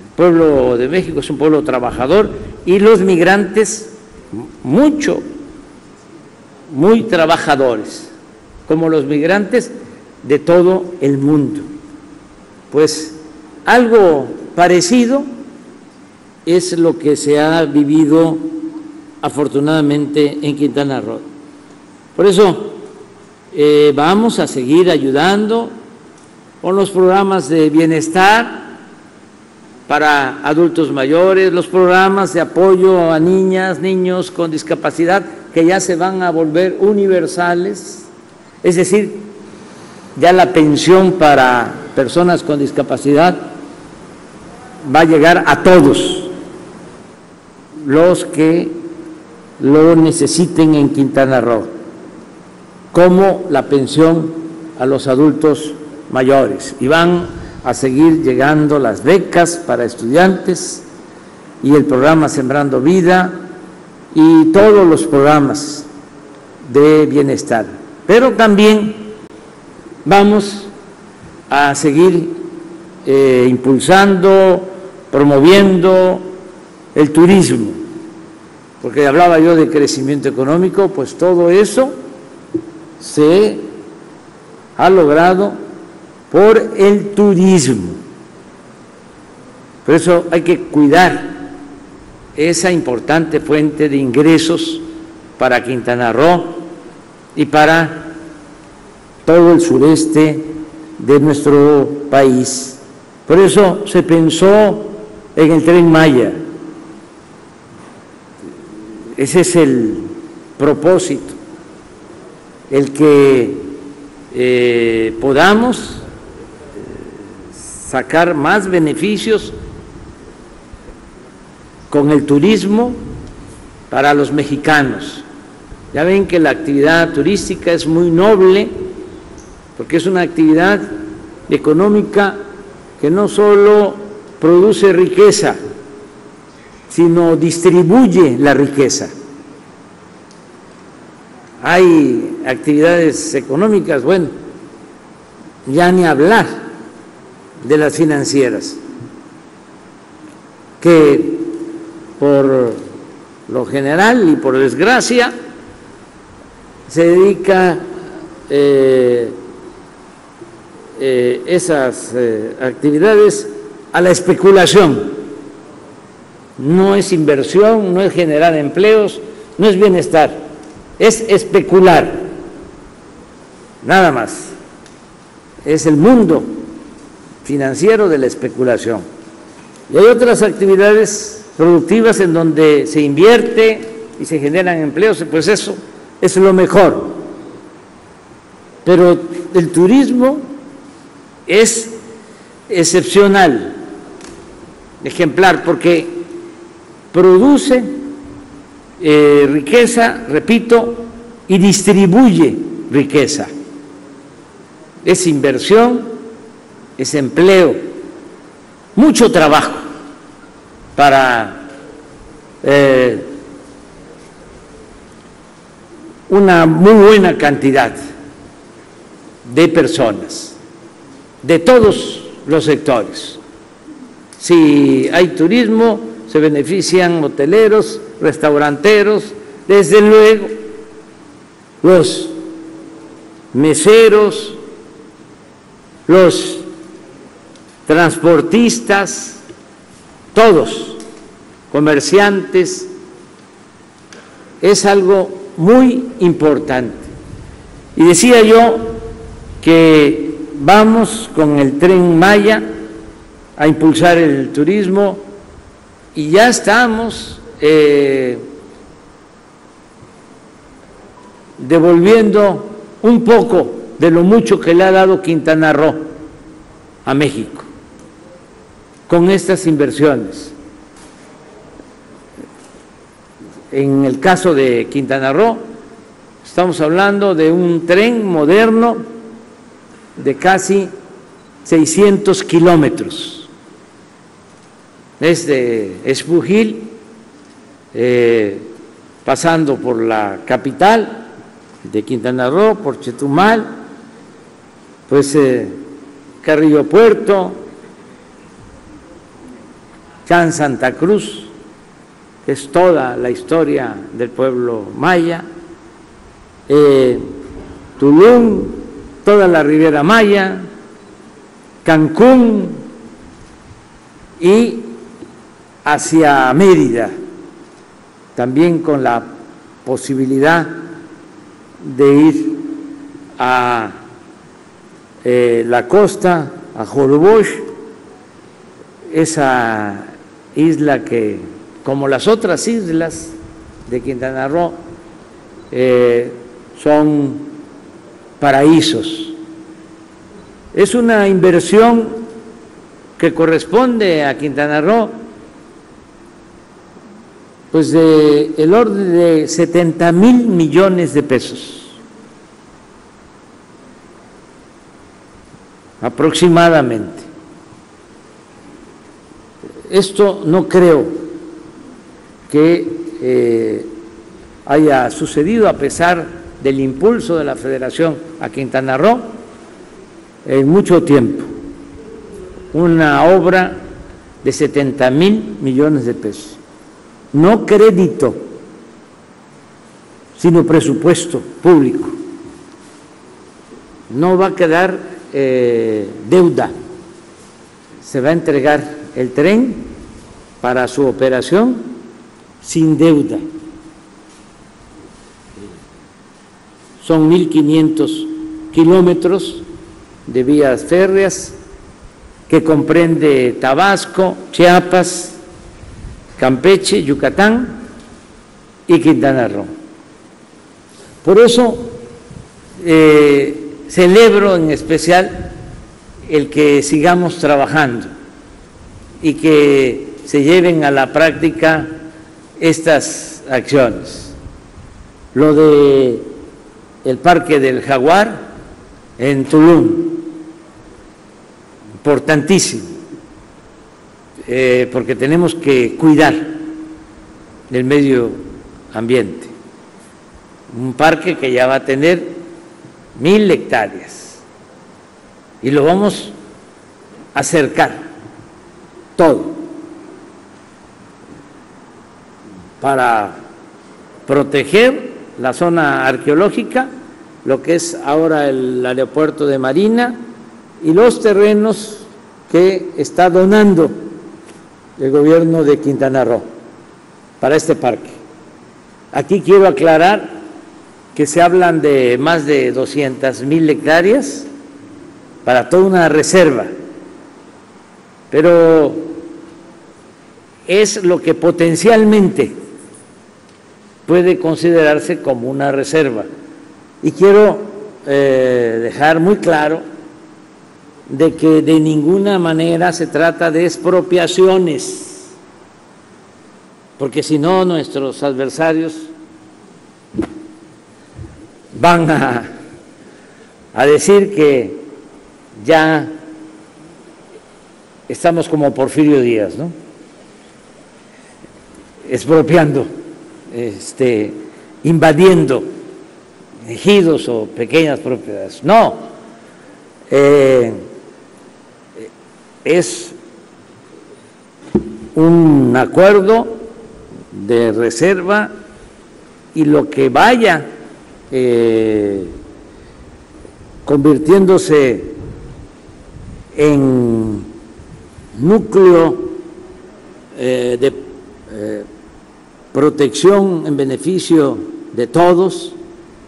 El pueblo de México es un pueblo trabajador y los migrantes mucho muy trabajadores, como los migrantes de todo el mundo. Pues algo es lo que se ha vivido afortunadamente en Quintana Roo. Por eso eh, vamos a seguir ayudando con los programas de bienestar para adultos mayores, los programas de apoyo a niñas, niños con discapacidad que ya se van a volver universales, es decir, ya la pensión para personas con discapacidad va a llegar a todos los que lo necesiten en Quintana Roo, como la pensión a los adultos mayores. Y van a seguir llegando las becas para estudiantes y el programa Sembrando Vida y todos los programas de bienestar. Pero también vamos a seguir eh, impulsando, promoviendo el turismo, porque hablaba yo de crecimiento económico, pues todo eso se ha logrado por el turismo. Por eso hay que cuidar esa importante fuente de ingresos para Quintana Roo y para todo el sureste de nuestro país. Por eso se pensó en el tren Maya. Ese es el propósito, el que eh, podamos sacar más beneficios con el turismo para los mexicanos. Ya ven que la actividad turística es muy noble porque es una actividad económica que no solo produce riqueza, sino distribuye la riqueza. Hay actividades económicas, bueno, ya ni hablar de las financieras, que por lo general y por desgracia se dedica eh, eh, esas eh, actividades a la especulación. No es inversión, no es generar empleos, no es bienestar, es especular, nada más. Es el mundo financiero de la especulación. Y hay otras actividades productivas en donde se invierte y se generan empleos, pues eso es lo mejor. Pero el turismo es excepcional, ejemplar, porque produce eh, riqueza, repito, y distribuye riqueza. Es inversión es empleo, mucho trabajo para eh, una muy buena cantidad de personas, de todos los sectores. Si hay turismo, se benefician hoteleros, restauranteros, desde luego los meseros, los transportistas, todos, comerciantes, es algo muy importante. Y decía yo que vamos con el tren Maya a impulsar el turismo y ya estamos eh, devolviendo un poco de lo mucho que le ha dado Quintana Roo a México con estas inversiones. En el caso de Quintana Roo, estamos hablando de un tren moderno de casi 600 kilómetros. Desde Espujil, eh, pasando por la capital de Quintana Roo, por Chetumal, pues eh, Carrillo Puerto, Chan Santa Cruz, que es toda la historia del pueblo maya, eh, Tulum, toda la Riviera Maya, Cancún y hacia Mérida, también con la posibilidad de ir a eh, la costa, a Jorobosch, esa isla que, como las otras islas de Quintana Roo, eh, son paraísos. Es una inversión que corresponde a Quintana Roo, pues de el orden de 70 mil millones de pesos. aproximadamente. Esto no creo que eh, haya sucedido a pesar del impulso de la Federación a Quintana Roo en mucho tiempo. Una obra de 70 mil millones de pesos. No crédito, sino presupuesto público. No va a quedar eh, deuda. Se va a entregar el tren para su operación sin deuda. Son 1.500 kilómetros de vías férreas que comprende Tabasco, Chiapas, Campeche, Yucatán y Quintana Roo. Por eso eh, celebro en especial el que sigamos trabajando y que se lleven a la práctica estas acciones. Lo de el Parque del Jaguar en Tulum, importantísimo, eh, porque tenemos que cuidar del medio ambiente. Un parque que ya va a tener mil hectáreas y lo vamos a acercar todo para proteger la zona arqueológica, lo que es ahora el aeropuerto de Marina y los terrenos que está donando el gobierno de Quintana Roo para este parque. Aquí quiero aclarar que se hablan de más de 200 mil hectáreas para toda una reserva, pero es lo que potencialmente puede considerarse como una reserva. Y quiero eh, dejar muy claro de que de ninguna manera se trata de expropiaciones, porque si no nuestros adversarios van a, a decir que ya estamos como Porfirio Díaz, ¿no? Expropiando este, invadiendo ejidos o pequeñas propiedades. No, eh, es un acuerdo de reserva y lo que vaya eh, convirtiéndose en núcleo eh, de protección en beneficio de todos,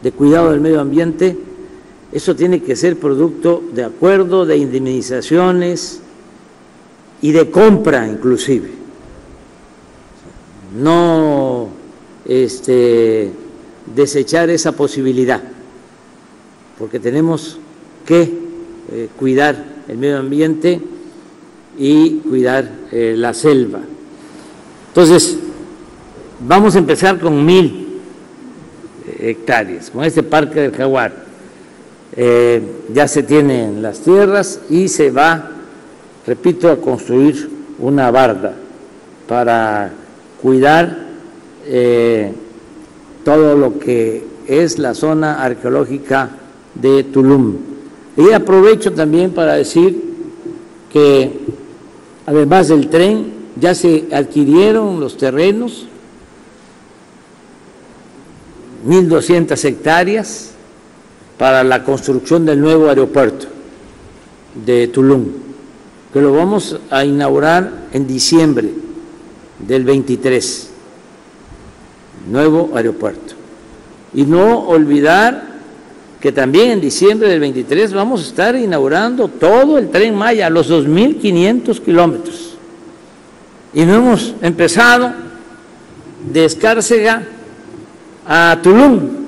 de cuidado del medio ambiente, eso tiene que ser producto de acuerdo, de indemnizaciones y de compra inclusive. No este, desechar esa posibilidad, porque tenemos que eh, cuidar el medio ambiente y cuidar eh, la selva. Entonces, Vamos a empezar con mil hectáreas, con este parque del jaguar. Eh, ya se tienen las tierras y se va, repito, a construir una barda para cuidar eh, todo lo que es la zona arqueológica de Tulum. Y aprovecho también para decir que además del tren ya se adquirieron los terrenos 1.200 hectáreas para la construcción del nuevo aeropuerto de Tulum, que lo vamos a inaugurar en diciembre del 23, nuevo aeropuerto. Y no olvidar que también en diciembre del 23 vamos a estar inaugurando todo el tren Maya, los 2.500 kilómetros Y no hemos empezado de Escárcega a Tulum.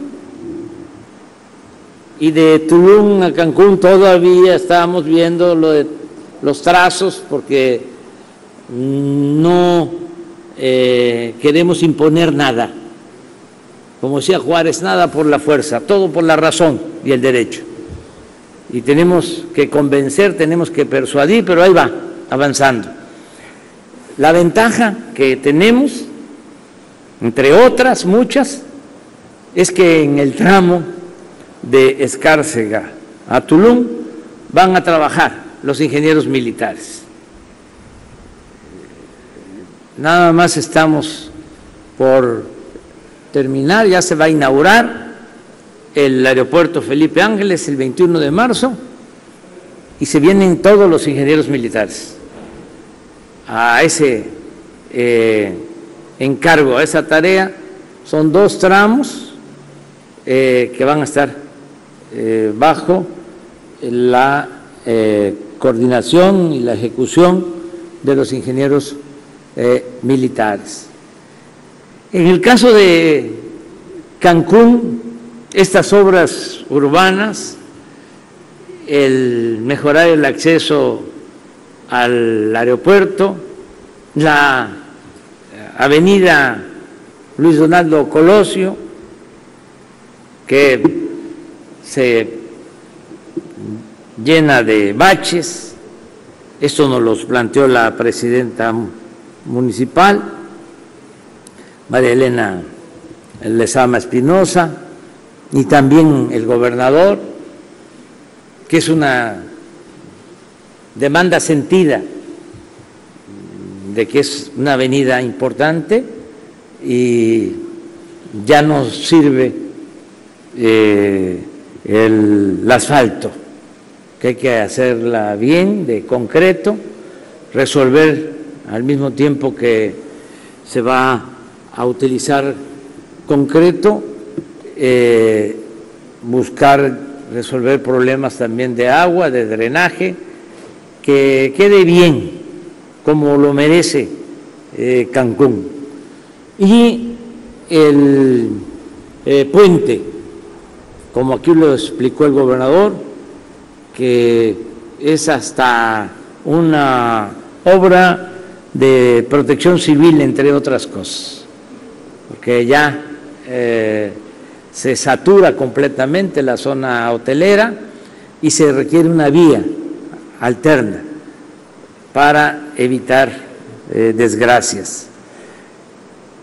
Y de Tulum a Cancún todavía estamos viendo lo de los trazos porque no eh, queremos imponer nada. Como decía Juárez, nada por la fuerza, todo por la razón y el derecho. Y tenemos que convencer, tenemos que persuadir, pero ahí va, avanzando. La ventaja que tenemos, entre otras muchas, es que en el tramo de Escárcega a Tulum van a trabajar los ingenieros militares. Nada más estamos por terminar, ya se va a inaugurar el aeropuerto Felipe Ángeles el 21 de marzo y se vienen todos los ingenieros militares a ese eh, encargo, a esa tarea. Son dos tramos eh, que van a estar eh, bajo la coordinación y la ejecución de los ingenieros militares. En el caso de Cancún, estas obras urbanas, el mejorar el acceso al aeropuerto, la avenida Luis Donaldo Colosio, que se llena de baches, esto nos lo planteó la presidenta municipal, María Elena Lezama Espinosa, y también el gobernador, que es una demanda sentida de que es una avenida importante y ya nos sirve eh, el, asfalto, que hay que hacerla bien, de concreto, resolver al mismo tiempo que se va a utilizar concreto, eh, buscar resolver problemas también de agua, de drenaje, que quede bien, como lo merece eh, Cancún. Y el puente, como aquí lo explicó el gobernador, que es hasta una obra de protección civil, entre otras cosas, porque ya eh, se satura completamente la zona hotelera y se requiere una vía alterna para evitar eh, desgracias.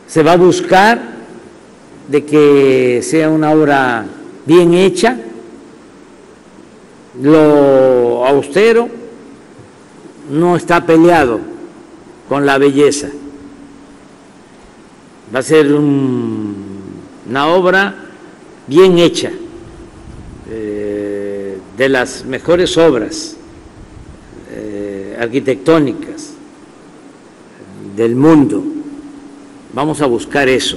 Se va a buscar de que sea una obra bien hecha, lo austero no está peleado con la belleza. Va a ser una obra bien hecha, eh, de las mejores obras arquitectónicas del mundo. Vamos a buscar eso,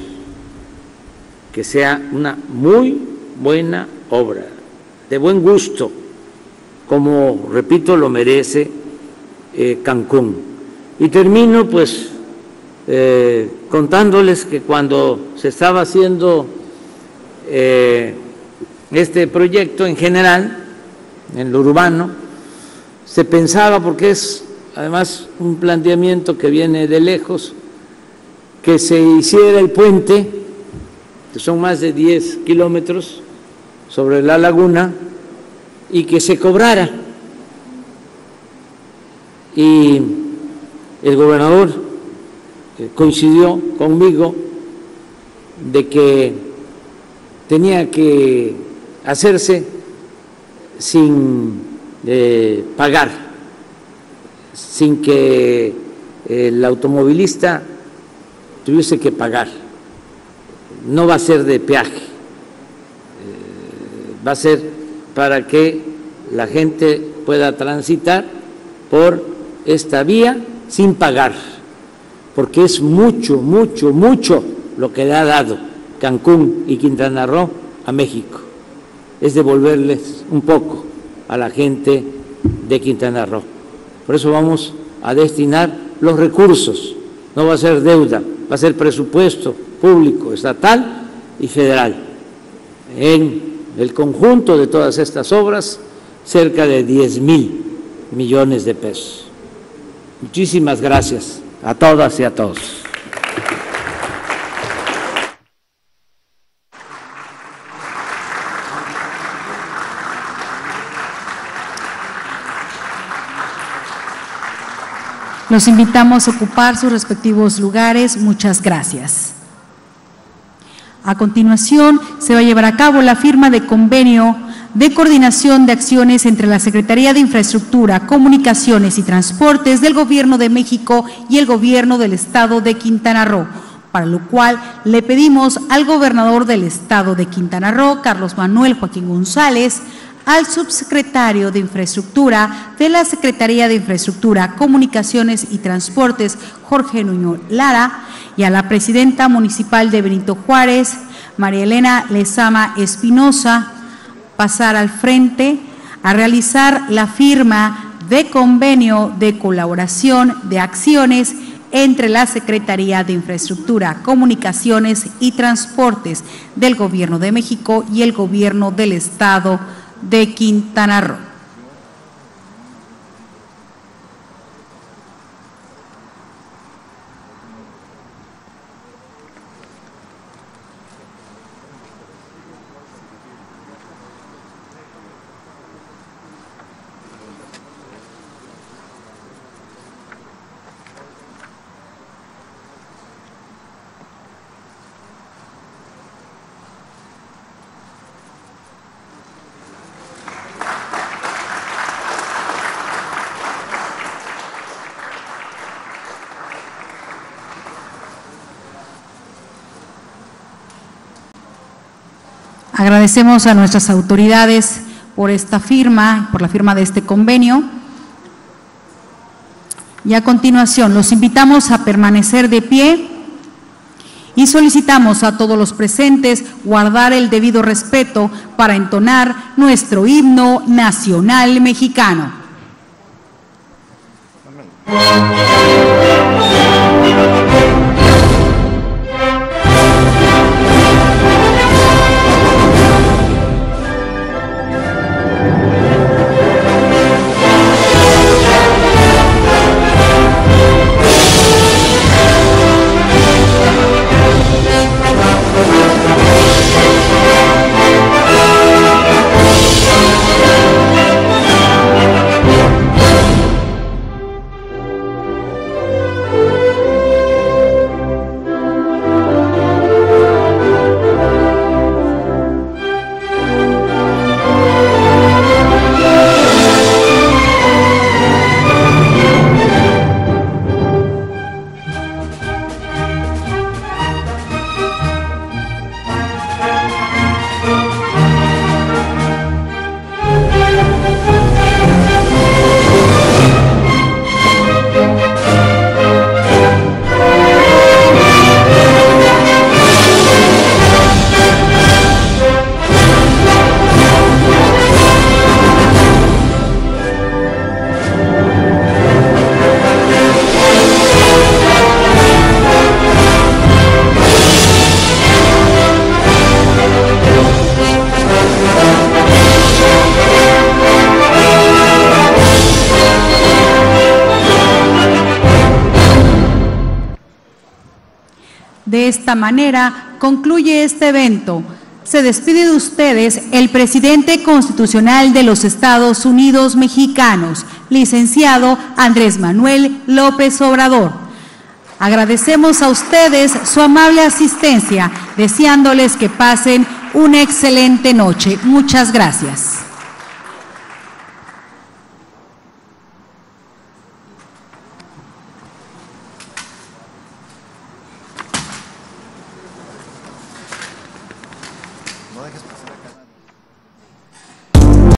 que sea una muy buena obra, de buen gusto, como, repito, lo merece eh, Cancún. Y termino pues eh, contándoles que cuando se estaba haciendo eh, este proyecto en general, en lo urbano, se pensaba, porque es además un planteamiento que viene de lejos, que se hiciera el puente, que son más de 10 kilómetros sobre la laguna, y que se cobrara. Y el gobernador eh, coincidió conmigo de que tenía que hacerse sin de pagar sin que el automovilista tuviese que pagar. No va a ser de peaje, eh, va a ser para que la gente pueda transitar por esta vía sin pagar, porque es mucho, mucho, mucho lo que le ha dado Cancún y Quintana Roo a México. Es devolverles un poco a la gente de Quintana Roo. Por eso vamos a destinar los recursos no va a ser deuda, va a ser presupuesto público, estatal y federal. En el conjunto de todas estas obras, cerca de 10 mil millones de pesos. Muchísimas gracias a todas y a todos. Los invitamos a ocupar sus respectivos lugares. Muchas gracias. A continuación, se va a llevar a cabo la firma de convenio de coordinación de acciones entre la Secretaría de Infraestructura, Comunicaciones y Transportes del Gobierno de México y el Gobierno del Estado de Quintana Roo, para lo cual le pedimos al gobernador del Estado de Quintana Roo, Carlos Manuel Joaquín González, al subsecretario de Infraestructura de la Secretaría de Infraestructura, Comunicaciones y Transportes, Jorge Nuño Lara, y a la presidenta municipal de Benito Juárez, María Elena Lezama Espinosa, pasar al frente a realizar la firma de convenio de colaboración de acciones entre la Secretaría de Infraestructura, Comunicaciones y Transportes del Gobierno de México y el Gobierno del Estado de Quintana Roo. Agradecemos a nuestras autoridades por esta firma, por la firma de este convenio. Y a continuación, los invitamos a permanecer de pie y solicitamos a todos los presentes guardar el debido respeto para entonar nuestro himno nacional mexicano. De esta manera concluye este evento. Se despide de ustedes el presidente constitucional de los Estados Unidos mexicanos, licenciado Andrés Manuel López Obrador. Agradecemos a ustedes su amable asistencia, deseándoles que pasen una excelente noche. Muchas gracias.